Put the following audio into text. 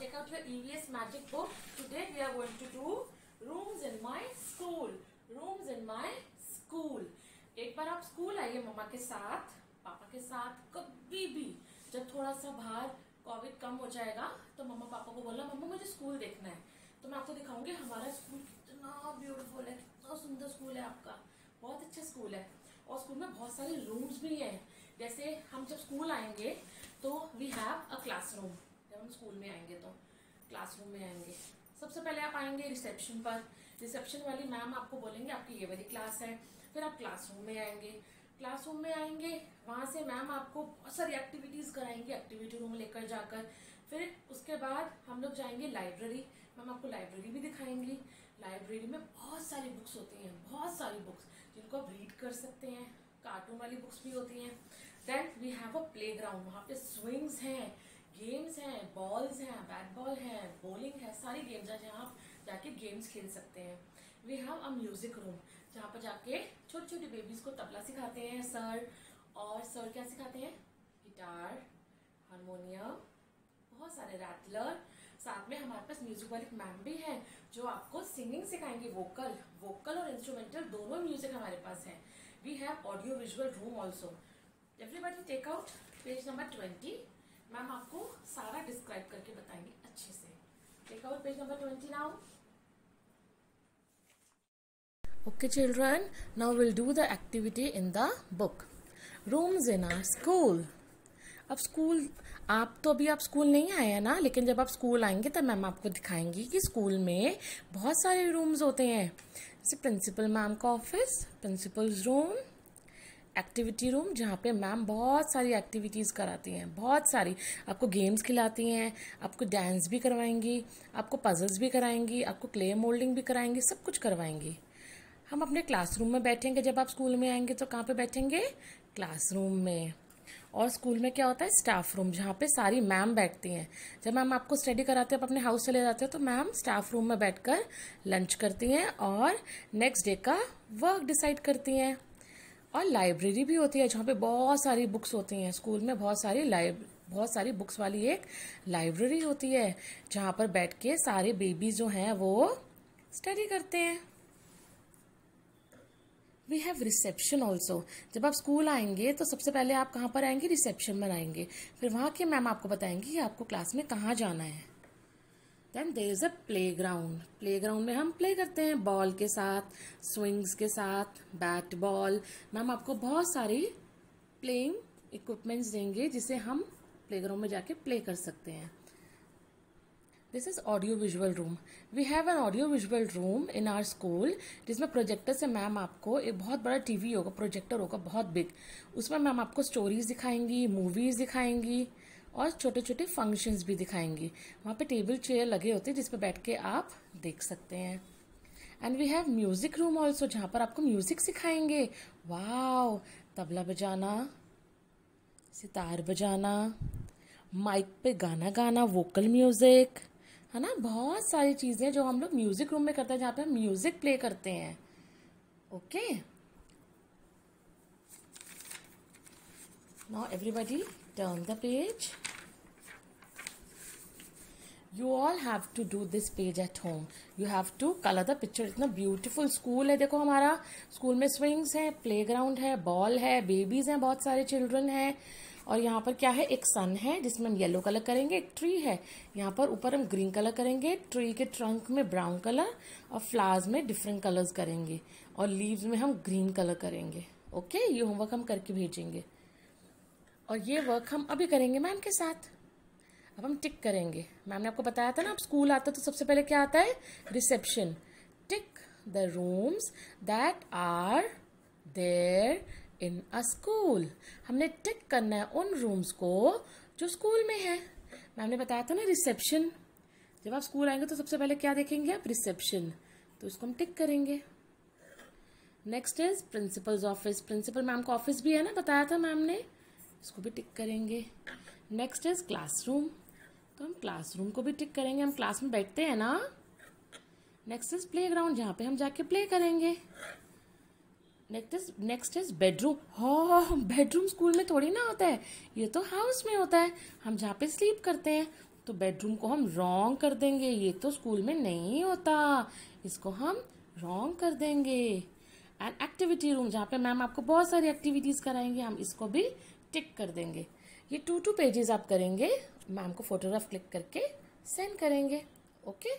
Take out your EVS magic book. Today we are going to do rooms in my school. Rooms in my school. एक बार आप school आइए मम्मा के साथ, पापा के साथ, कभी भी जब थोड़ा सा बाहर कोविड कम हो जाएगा तो मम्मा पापा को बोलना, मम्मा, मुझे स्कूल देखना है तो मैं आपको दिखाऊँगी, हमारा स्कूल कितना ब्यूटीफुल है, कितना सुंदर स्कूल है आपका बहुत अच्छा स्कूल है और स्कूल में बहुत सारे रूम्स भी हैं जैसे हम जब स्कूल आएँगे तो वी हैव अ क्लासरूम हम स्कूल में आएँगे तो क्लासरूम में आएँगे। सबसे पहले आप आएँगे रिसेप्शन पर। रिसेप्शन वाली मैम आपको बोलेंगे, आपकी ये वाली क्लास है। फिर आप क्लासरूम में आएँगे। क्लासरूम में आएँगे, वहाँ से मैम आपको बहुत सारी एक्टिविटीज़ कराएँगे, एक्टिविटी रूम लेकर जाकर। फिर उसके बाद हम लोग जाएँगे लाइब्रेरी। मैम आपको लाइब्रेरी भी दिखाएँगी। लाइब्रेरी में बहुत सारी बुक्स होती हैं, बहुत सारी बुक्स, जिनको आप रीड कर सकते हैं। कार्टून वाली बुक्स भी होती हैं। Then we have a playground वहाँ पे स्विंग्स हैं। गेम्स हैं बॉल्स हैं बैट बॉल है बॉलिंग है, सारी गेम्स हैं जहाँ आप जाके गेम्स खेल सकते हैं। We have a music room जहाँ पर जाके छोटे छोटे बेबीज को तबला सिखाते हैं सर और सर क्या सिखाते हैं? गिटार हारमोनियम बहुत सारे रैटलर साथ में हमारे पास म्यूज़िक वाली मैम भी है, जो आपको सिंगिंग सिखाएँगे वोकल वोकल और इंस्ट्रूमेंटल दोनों म्यूज़िक हमारे पास है। We have audio visual room also everybody take out page number twenty ma'am आपको सारा डिस्क्राइब करके बताएँगे अच्छे से take out page number twenty now Okay, children, now we'll do the activity in the book. Rooms in our school. अब school आप तो अभी आप स्कूल नहीं आए हैं ना लेकिन जब आप स्कूल आएँगे तब मैम आपको दिखाएँगी कि स्कूल में बहुत सारे रूम्स होते हैं जैसे प्रिंसिपल मैम का office principal's room activity room जहाँ पे मैम बहुत सारी एक्टिविटीज़ कराती हैं, बहुत सारी। आपको गेम्स खिलाती हैं, आपको डांस भी करवाएँगी, आपको पजल्स भी कराएँगी, आपको क्ले मोल्डिंग भी कराएँगी, सब कुछ करवाएँगी। हम अपने क्लासरूम में बैठेंगे, जब आप स्कूल में आएँगे तो कहाँ पे बैठेंगे? क्लासरूम में। और स्कूल में क्या होता है? स्टाफ रूम जहाँ पे सारी मैम बैठती हैं। जब मैम आपको स्टडी कराते हैं, आप अपने हाउस चले जाते हो तो मैम स्टाफ रूम में बैठकर लंच करती हैं और नेक्स्ट डे का वर्क डिसाइड करती हैं। और लाइब्रेरी भी होती है, जहाँ पे बहुत सारी बुक्स होती हैं। स्कूल में बहुत सारी लाइब बहुत सारी बुक्स वाली एक लाइब्रेरी होती है, जहाँ पर बैठ के सारे बेबी जो हैं, वो स्टडी करते हैं। वी हैव रिसेप्शन ऑल्सो जब आप स्कूल आएँगे तो सबसे पहले आप कहाँ पर आएँगे? रिसेप्शन में आएँगे। फिर वहाँ के मैम आपको बताएँगे कि आपको क्लास में कहाँ जाना है। Then there is a playground playground में हम प्ले करते हैं बॉल के साथ स्विंग्स के साथ बैट बॉल मैम आपको बहुत सारी प्लेइंग इक्विपमेंट्स देंगे जिसे हम प्ले ग्राउंड में जाके प्ले कर सकते हैं. This is audio visual room we have an audio visual room in our school जिसमें प्रोजेक्टर से मैम आपको एक बहुत बड़ा टीवी होगा प्रोजेक्टर होगा, बहुत बिग उसमें मैम आपको स्टोरीज दिखाएँगी मूवीज़ दिखाएँगी. और छोटे छोटे फ़ंक्शंस भी दिखाएँगी। वहाँ पे टेबल चेयर लगे होते हैं जिस पे बैठ के आप देख सकते हैं। And we have music room also जहाँ पर आपको म्यूज़िक सिखाएँगे। वाओ तबला बजाना, सितार बजाना माइक पे गाना गाना वोकल म्यूज़िक है ना? बहुत सारी चीज़ें जो हम लोग म्यूज़िक रूम में करते हैं, जहाँ पे हम म्यूज़िक प्ले करते हैं। Okay now everybody turn the page you all have to do this page at home you have to colour the picture इतना ब्यूटीफुल स्कूल है। देखो हमारा स्कूल में स्विंग्स है प्ले ग्राउंड है बॉल है बेबीज हैं, बहुत सारे चिल्ड्रन हैं। और यहाँ पर क्या है? एक सन है, जिसमें हम येलो कलर करेंगे। एक ट्री है। यहाँ पर ऊपर हम ग्रीन कलर करेंगे। ट्री के ट्रंक में ब्राउन कलर और फ्लावर्स में डिफरेंट कलर्स करेंगे। और लीव्स में हम ग्रीन कलर करेंगे। ओके ये होमवर्क हम करके भेजेंगे। और ये वर्क हम अभी करेंगे मैम के साथ। अब हम टिक करेंगे। मैम ने आपको बताया था ना आप स्कूल आते तो सबसे पहले क्या आता है? Reception. Tick the rooms that are there in a school. हमने टिक करना है उन रूम्स को जो स्कूल में है। मैम ने बताया था ना, रिसेप्शन। जब आप स्कूल आएँगे तो सबसे पहले क्या देखेंगे आप? रिसेप्शन। तो इसको हम टिक करेंगे। Next is principal's office. Principal ma'am का ऑफ़िस भी है ना, बताया था मैम ने। इसको भी टिक करेंगे। Next is classroom. तो हम क्लासरूम को भी टिक करेंगे। हम क्लास में बैठते हैं ना। नेक्स्ट इज़ प्ले ग्राउंड जहाँ पे हम जाके प्ले करेंगे। Next is next is bedroom हो बेडरूम स्कूल में थोड़ी ना होता है। ये तो हाउस में होता है। हम जहाँ पे स्लीप करते हैं तो बेडरूम को हम रॉन्ग कर देंगे। ये तो स्कूल में नहीं होता। इसको हम रॉन्ग कर देंगे। एंड एक्टिविटी रूम जहाँ पे मैम आपको बहुत सारी एक्टिविटीज़ कराएँगे, हम इसको भी टिक कर देंगे। ये टू टू पेजेस आप करेंगे मैम को फोटोग्राफ क्लिक करके सेंड करेंगे ओके